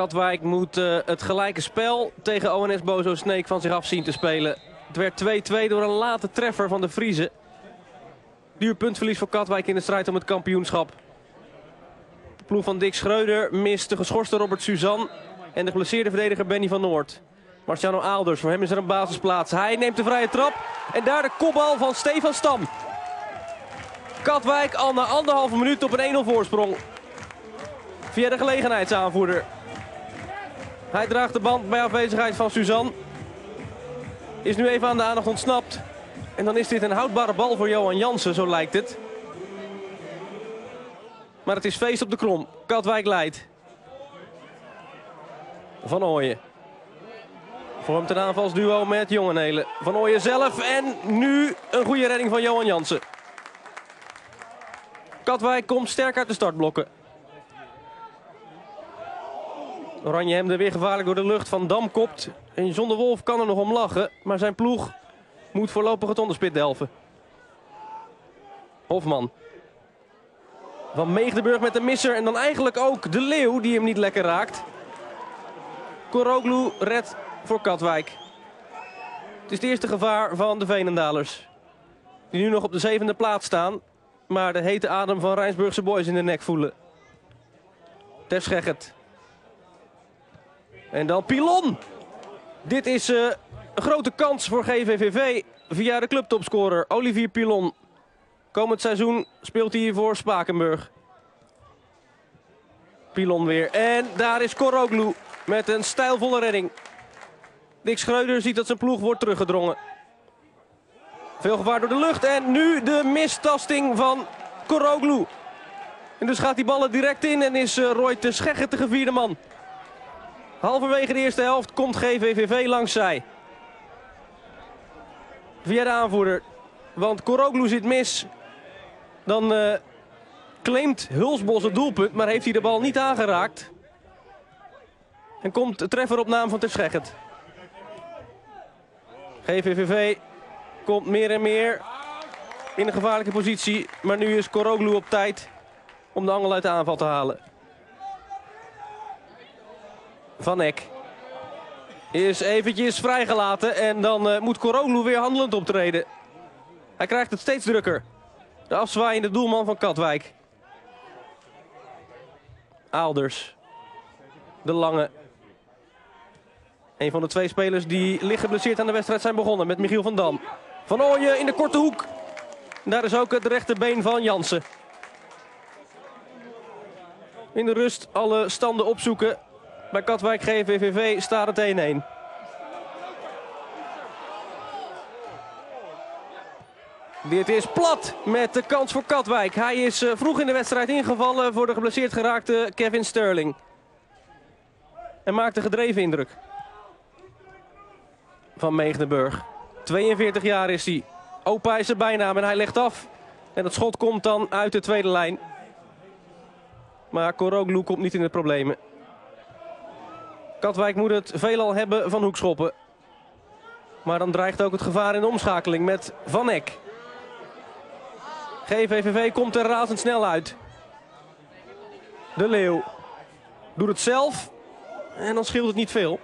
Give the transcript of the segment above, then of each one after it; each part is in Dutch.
Katwijk moet uh, het gelijke spel tegen ONS Bozo Sneek van zich af zien te spelen. Het werd 2-2 door een late treffer van de Friese. Duur puntverlies voor Katwijk in de strijd om het kampioenschap. De ploeg van Dick Schreuder mist de geschorste Robert Suzanne en de geblesseerde verdediger Benny van Noord. Marciano Aalders, voor hem is er een basisplaats. Hij neemt de vrije trap en daar de kopbal van Stefan Stam. Katwijk al na anderhalve minuut op een 1-0 voorsprong. Via de gelegenheidsaanvoerder. Hij draagt de band bij afwezigheid van Suzanne. Is nu even aan de aandacht ontsnapt. En dan is dit een houdbare bal voor Johan Jansen, zo lijkt het. Maar het is feest op de krom. Katwijk leidt. Van Ooyen. Vormt een aanvalsduo met Jongenelen. Van Ooyen zelf en nu een goede redding van Johan Jansen. Katwijk komt sterk uit de startblokken. Oranje Hemden weer gevaarlijk door de lucht. Van Dam kopt. En John de Wolf kan er nog om lachen. Maar zijn ploeg moet voorlopig het onderspit delven. Hofman. Van Meegdenburg met de misser. En dan eigenlijk ook de Leeuw die hem niet lekker raakt. Koroglu redt voor Katwijk. Het is het eerste gevaar van de Veenendalers. Die nu nog op de zevende plaats staan. Maar de hete adem van Rijnsburgse boys in de nek voelen. Ter Schegget. En dan Pilon. Dit is uh, een grote kans voor GVVV via de clubtopscorer Olivier Pilon. Komend seizoen speelt hij voor Spakenburg. Pilon weer. En daar is Koroglu met een stijlvolle redding. Dick Schreuder ziet dat zijn ploeg wordt teruggedrongen. Veel gevaar door de lucht. En nu de mistasting van Koroglu. En dus gaat die ballen direct in en is uh, Roy te Scheggen de gevierde man. Halverwege de eerste helft komt GVVV langs zij. Via de aanvoerder. Want Koroglu zit mis. Dan uh, claimt Hulsbos het doelpunt, maar heeft hij de bal niet aangeraakt. En komt de treffer op naam van Terscheggend. GVVV komt meer en meer in een gevaarlijke positie. Maar nu is Koroglu op tijd om de angel uit de aanval te halen. Van Eck is eventjes vrijgelaten en dan uh, moet Koroglu weer handelend optreden. Hij krijgt het steeds drukker. De afzwaaiende doelman van Katwijk. Aalders. De lange. Een van de twee spelers die licht geblesseerd aan de wedstrijd zijn begonnen met Michiel van Dam. Van Ooyen in de korte hoek. daar is ook het rechterbeen van Jansen. In de rust alle standen opzoeken. Bij Katwijk GVVV staat het 1-1. Dit is plat met de kans voor Katwijk. Hij is uh, vroeg in de wedstrijd ingevallen voor de geblesseerd geraakte Kevin Sterling. En maakt een gedreven indruk. Van Meegdenburg. 42 jaar is hij. Opa is zijn bijnaam en hij legt af. En het schot komt dan uit de tweede lijn. Maar Koroglu komt niet in de problemen. Katwijk moet het veelal hebben van hoekschoppen. Maar dan dreigt ook het gevaar in de omschakeling met Van Eck. GVVV komt er razendsnel uit. De Leeuw doet het zelf. En dan scheelt het niet veel.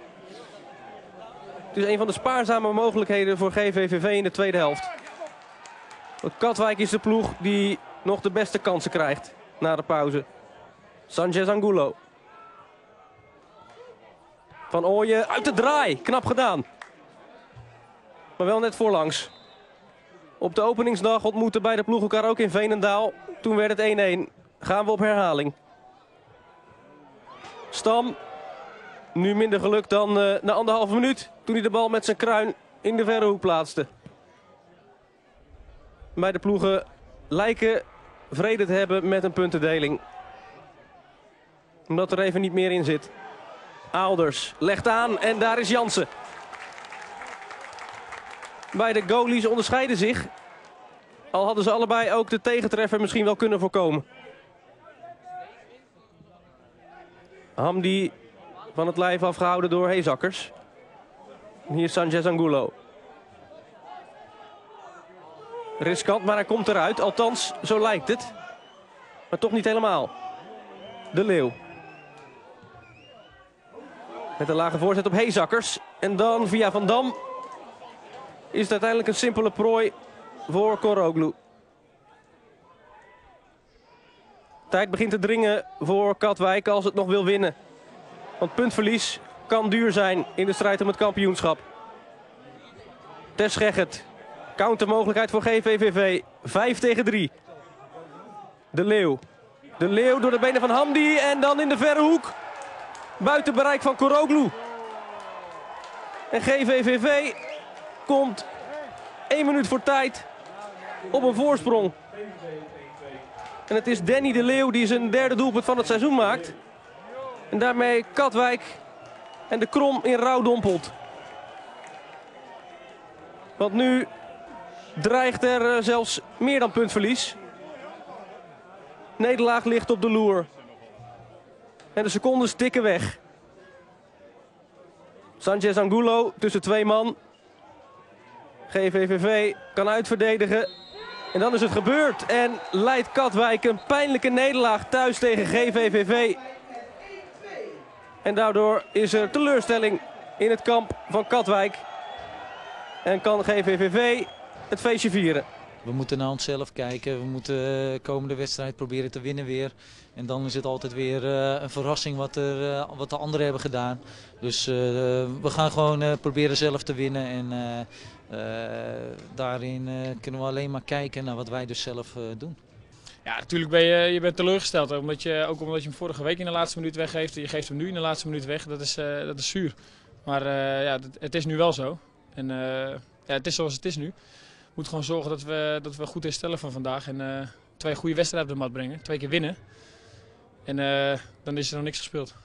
Het is een van de spaarzame mogelijkheden voor GVVV in de tweede helft. Katwijk is de ploeg die nog de beste kansen krijgt na de pauze. Sanchez Angulo. Van Ooyen uit de draai. Knap gedaan. Maar wel net voorlangs. Op de openingsdag ontmoeten beide ploegen elkaar ook in Veenendaal. Toen werd het 1-1. Gaan we op herhaling. Stam. Nu minder geluk dan uh, na anderhalve minuut. Toen hij de bal met zijn kruin in de verre hoek plaatste. Beide ploegen lijken vrede te hebben met een puntendeling. Omdat er even niet meer in zit. Aalders legt aan en daar is Jansen. Beide goalies onderscheiden zich. Al hadden ze allebei ook de tegentreffer misschien wel kunnen voorkomen. Hamdi van het lijf afgehouden door Heesakkers. Hier Sanchez Angulo. Riskant, maar hij komt eruit. Althans, zo lijkt het. Maar toch niet helemaal. De Leeuw. Met een lage voorzet op Heezakkers. En dan via Van Dam is het uiteindelijk een simpele prooi voor Koroglu. Tijd begint te dringen voor Katwijk als het nog wil winnen. Want puntverlies kan duur zijn in de strijd om het kampioenschap. Terscheggert. Countermogelijkheid voor GVVV. 5 tegen 3. De Leeuw. De Leeuw door de benen van Hamdi en dan in de verre hoek. Buiten bereik van Koroglu. En GVVV komt 1 minuut voor tijd op een voorsprong. En het is Danny de Leeuw die zijn derde doelpunt van het seizoen maakt. En daarmee Katwijk en de Krom in rouw dompelt. Want nu dreigt er eh, zelfs meer dan puntverlies. Nederlaag ligt op de loer. En de seconden stikken weg. Sanchez Angulo tussen twee man. GVVV kan uitverdedigen. En dan is het gebeurd. En leidt Katwijk een pijnlijke nederlaag thuis tegen GVVV. En daardoor is er teleurstelling in het kamp van Katwijk. En kan GVVV het feestje vieren. We moeten naar onszelf kijken. We moeten de komende wedstrijd proberen te winnen weer. En dan is het altijd weer uh, een verrassing wat, er, uh, wat de anderen hebben gedaan. Dus we gaan gewoon proberen zelf te winnen. En daarin kunnen we alleen maar kijken naar wat wij dus zelf doen. Ja, natuurlijk ben je, je bent teleurgesteld. Omdat je, ook omdat je hem vorige week in de laatste minuut weggeeft. Je geeft hem nu in de laatste minuut weg. Dat is, dat is zuur. Maar ja, het, het, is nu wel zo. En ja, het is zoals het is nu moet gewoon zorgen dat we, dat we goed herstellen van vandaag. En uh, twee goede wedstrijden op de mat brengen. Twee keer winnen. En uh, dan is er nog niks gespeeld.